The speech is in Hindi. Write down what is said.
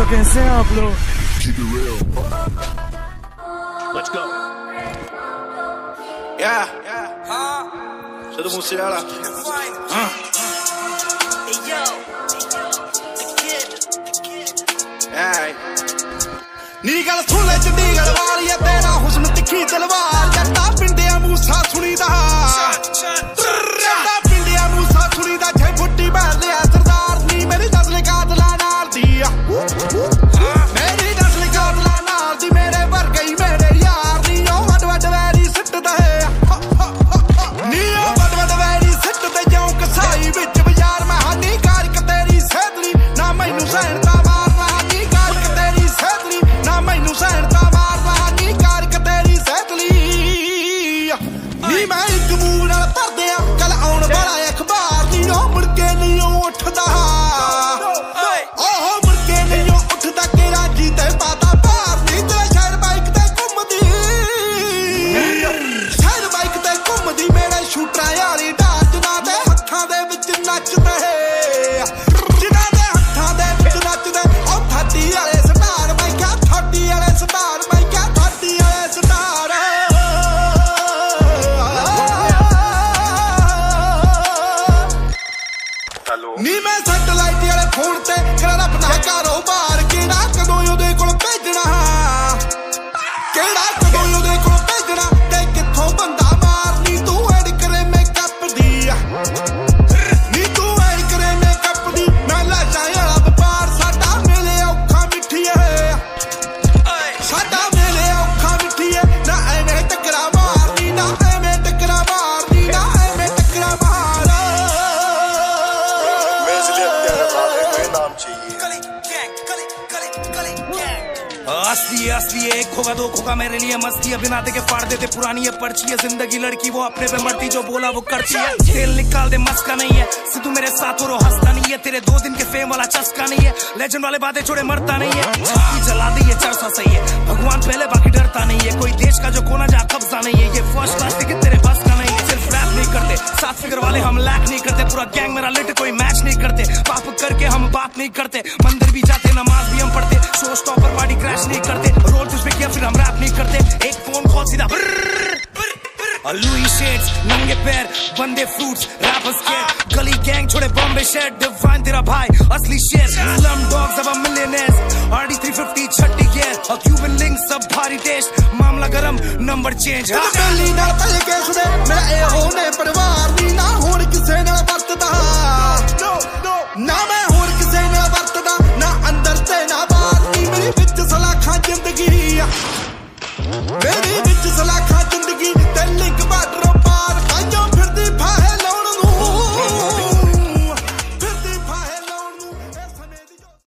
fucking sound Keep it real. Let's go. Yeah. yeah. Huh? Todo mundo se lá. Huh? Hey yo. The kid. The kid. Alright. ਨੀ ਗੱਲ ਸੁਣ ਲੈ ਚੰਡੀਗੜ੍ਹ ਵਾਲੀਆ ਤੇਰਾ ਹੁਸਨ ਤਿੱਖੀ ਤਲਵਾਰ ਜੱਟਾ ਪਿੰਡਿਆ ਮੂਸਾ ਸੁਣੀਦਾ ਫੋਨ ਤੇ ਕਰਾਂ ਆਪਣਾ ਕਾਰੋਬਾਰ असली असली एक होगा, दो होगा, मेरे लिए मस्ती है। बिना देखे फाड़ देते पुरानी है पर्ची है। ज़िंदगी लड़की, वो अपने पे मरती, जो बोला वो करती है। तेल निकाल दे, मस्का नहीं है। सिद्धू मेरे साथ और हंसता नहीं है। तेरे दो दिन के फेम वाला चस्का नहीं है। लेजेंड वाले बातें छोड़े, मरता नहीं है। छाती जला दी ये चरसा सही है। भगवान पहले, बाकी डरता नहीं है। कोई देश का जो कोना जहाँ कब्जा नहीं है। ये फ़र्स्ट क्लास टिकट तेरे बस का नहीं है। सिर्फ़ रैप नहीं करते। सात फिगर वाले हम लैक नहीं करते। पूरा गैंग मेरा लिट कोई मैच नहीं करते। पाप करके हम बात नहीं करते। मंदिर भी जाते, नमाज़ भी हम पढ़ते। शो स्टॉपर पार्टी क्रैश नहीं करते। रोल तुझ पे किया फिर हम रैप नहीं करते। एक फ़ोन कॉल सीधा लुई शेड्स नंगे पैर बंदे फ्रूट्स रैपर्स के गली गैंग छोड़े बॉम्बे शेड डिवाइन तेरा भाई असली शेर स्लम डॉग्स अब मिलियनेस आरडी 350 छट्टी गैस और क्यूबन लिंक सब भारी टेस्ट मामला गरम नंबर चेंज गली ना तल के सुने। मेरा ए होने परिवार नी ना होने किसे ना बरतदा ना